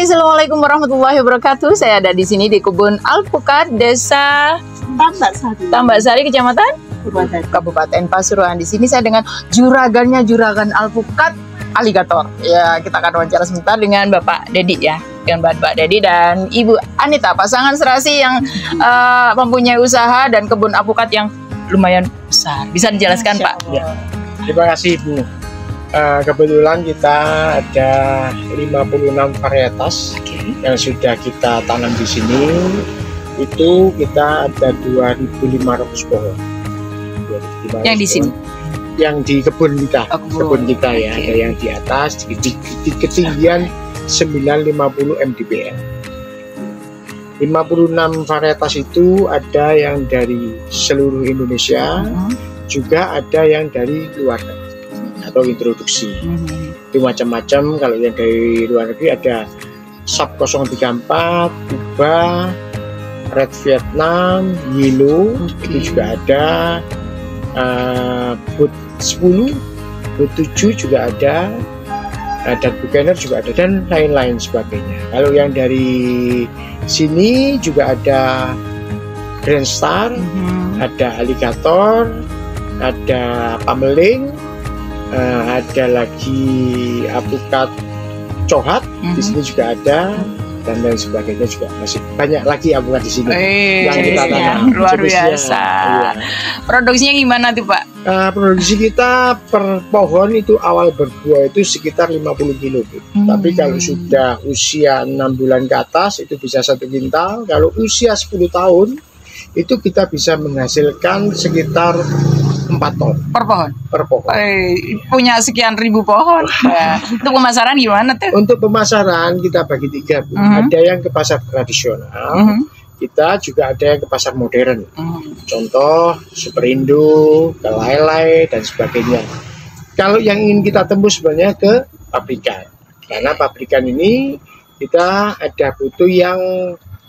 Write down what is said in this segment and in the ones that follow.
Hai, assalamualaikum warahmatullahi wabarakatuh. Saya ada di sini di kebun alpukat Desa Tambak Sari. Tambak Sari, Kecamatan Kabupaten. Kabupaten Pasuruan. Di sini saya dengan juragannya juragan alpukat aligator. Ya, kita akan wawancara sebentar dengan Bapak Dedi ya, dengan Bapak Dedi dan Ibu Anita, pasangan serasi yang eh, mempunyai usaha dan kebun alpukat yang lumayan besar. Bisa dijelaskan, Pak? Allah. Terima kasih Bu. Eh, kebetulan kita ada 56 varietas Oke. yang sudah kita tanam di sini. Itu kita ada 2.500 pohon. 2.500 Yang di sini. Yang di kebun kita, Oh, kebun. kebun kita ya. Oke. Ada yang di atas, di, di, di ketinggian 950 mdpl. 56 varietas itu ada yang dari seluruh Indonesia, Mhm. juga ada yang dari luar negeri atau introduksi Mhm. itu macam-macam kalau yang dari luar negeri ada sub 034 Kuba Red Vietnam Yellow Oke. itu juga ada uh, Boot 10 Boot 7 juga ada uh, dan Buchanan juga ada dan lain-lain sebagainya kalau yang dari sini juga ada Grand Star Mhm. ada aligator, ada pameling, eh, ada lagi apukat cohat, di Mhm. sini juga ada dan lain sebagainya juga masih banyak lagi apukat di sini Eh, yang kita tanam. luar Jenisnya, biasa. iya. Produksinya gimana tuh Pak? Eh, produksi kita per pohon itu awal berbuah itu sekitar 50 kilo Bu. Tapi Hmm. kalau sudah usia enam bulan ke atas itu bisa satu kintal. Kalau usia 10 tahun itu kita bisa menghasilkan sekitar 4 ton per pohon, per pohon. eh, punya sekian ribu pohon. Ya. Untuk pemasaran gimana tuh? Untuk pemasaran kita bagi tiga, Bu. Mhm. Ada yang ke pasar tradisional, Mhm. kita juga ada yang ke pasar modern. Mhm. Contoh Superindo, ke Lailai dan sebagainya. Kalau yang ingin kita tembus sebenarnya ke pabrikan. Karena pabrikan ini kita ada butuh yang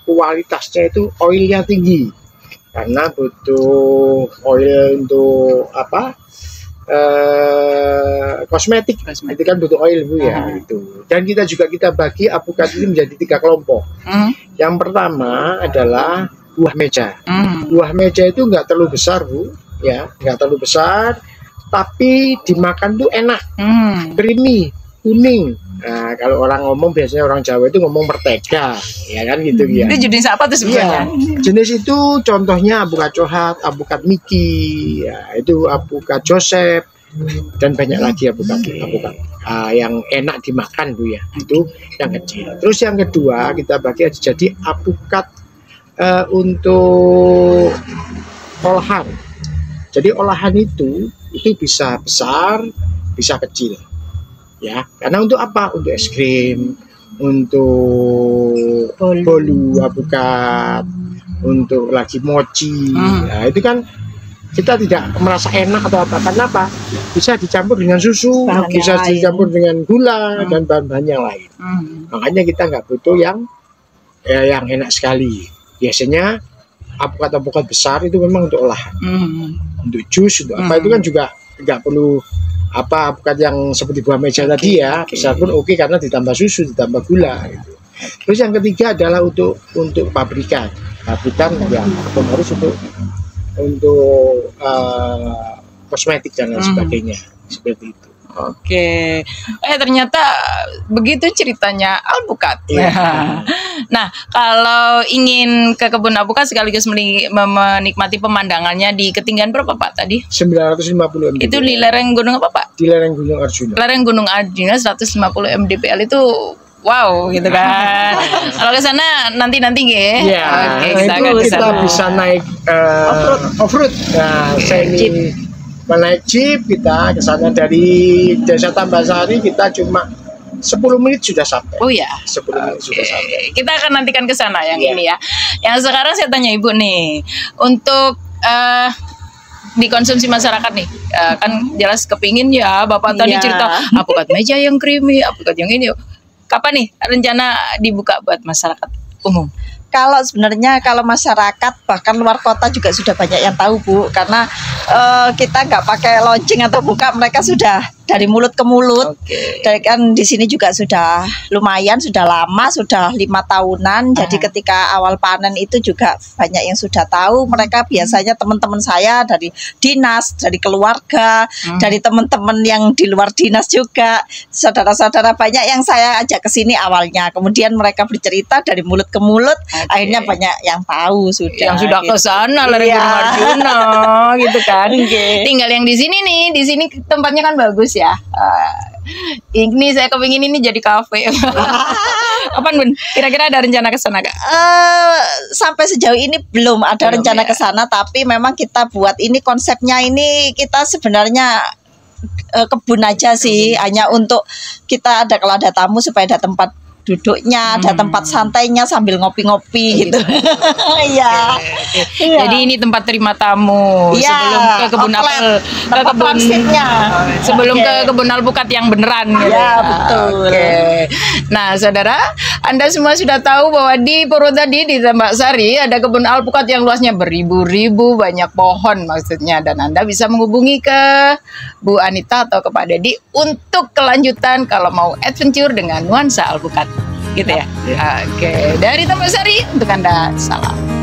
kualitasnya itu oilnya tinggi. Karena butuh oil untuk apa? eh kosmetik Kosmetik. itu kan butuh oil bu ya Hmm. itu dan kita juga kita bagi apukat ini menjadi tiga kelompok Mhm. yang pertama adalah buah meja Mhm. buah meja itu nggak terlalu besar bu ya nggak terlalu besar tapi dimakan tuh enak Mhm. creamy kuning nah kalau orang ngomong biasanya orang Jawa itu ngomong mertega ya kan gitu ya Itu jenis apa tuh sebenarnya? Iya, jenis itu contohnya apukat cohat, apukat Miki, ya, itu apukat Joseph, dan banyak lagi apukat apukat ah, yang enak dimakan bu ya. Itu yang kecil. Terus yang kedua kita bagi jadi apukat eh, untuk olahan. Jadi olahan itu itu bisa besar, bisa kecil, ya. Karena untuk apa? Untuk es krim, untuk Bolu. bolu apukat untuk lagi mochi Hmm. nah, itu kan kita tidak merasa enak atau apa karena apa bisa dicampur dengan susu Bahan bisa lain. dicampur dengan gula Hmm. dan bahan-bahan yang lain Mhm. makanya kita nggak butuh yang ya, yang enak sekali biasanya apukat-apukat besar itu memang untuk olahan Mhm. untuk jus untuk apa Hmm. itu kan juga nggak perlu apa apukat yang seperti buah meja Oke, tadi ya oke. besar pun oke karena ditambah susu ditambah gula gitu. terus yang ketiga adalah untuk untuk pabrikan pabrikan ya harus untuk untuk eh, kosmetik dan lain Hmm. sebagainya seperti itu Oke, eh ternyata begitu ceritanya alpukat. Iya. Nah, kalau ingin ke kebun alpukat sekaligus menikmati pemandangannya di ketinggian berapa Pak tadi? 950 mdpl Itu di lereng gunung apa Pak? di lereng Gunung Arjuna Lereng Gunung Arjuna 150 mdpl itu wow gitu kan. kalau ke sana nanti-nanti ya. Iya, Oke, nah kita itu kita bisa naik eh, off-road. Nah, saya ini menaik jeep kita ke sana dari Desa Tambasari kita cuma 10 menit sudah sampai. Oh ya. 10 menit sudah sampai. Kita akan nantikan ke sana yang Iya. ini ya. Yang sekarang saya tanya Ibu nih, untuk eh, dikonsumsi masyarakat nih, eh, kan jelas kepingin ya Bapak tadi Iya. cerita apukat meja yang creamy, apukat yang ini. Kapan nih rencana dibuka buat masyarakat umum? Kalau sebenarnya kalau masyarakat bahkan luar kota juga sudah banyak yang tahu bu, karena eh, kita nggak pakai launching atau buka, mereka sudah dari mulut ke mulut. Oke. Dari kan di sini juga sudah lumayan, sudah lama, sudah lima tahunan. Jadi Aha. ketika awal panen itu juga banyak yang sudah tahu. Mereka biasanya teman-teman saya dari dinas, dari keluarga, Hmm. dari teman-teman yang di luar dinas juga, saudara-saudara banyak yang saya ajak ke sini awalnya. Kemudian mereka bercerita dari mulut ke mulut, Oke. akhirnya banyak yang tahu sudah. yang sudah ke gitu. sana lari Iya. Gitu kan. Oke. Tinggal yang di sini nih, di sini tempatnya kan bagus ya. Ah, ini saya kepingin ini jadi kafe. Apaan Bun? Kira-kira ada rencana ke sana Kak? Eh, sampai sejauh ini belum ada Belum, rencana ya. ke sana tapi memang kita buat ini konsepnya ini kita sebenarnya eh, kebun aja sih hanya untuk kita ada kalau ada tamu supaya ada tempat duduknya, ada Hmm. tempat santainya sambil ngopi-ngopi gitu. Iya. Iya. Jadi ini tempat terima tamu Iya, sebelum ke kebun outlet. apel, ke kebun sebelum ke kebun alpukat yang beneran gitu. Iya, betul. Oke. Nah, Saudara, Anda semua sudah tahu bahwa di Purwodadi di Tambak Sari ada kebun alpukat yang luasnya beribu-ribu banyak pohon maksudnya dan Anda bisa menghubungi ke Bu Anita atau ke Pak Dedi untuk kelanjutan kalau mau adventure dengan nuansa alpukat. Gitu ya. Oke, dari Tambak Sari untuk Anda salam.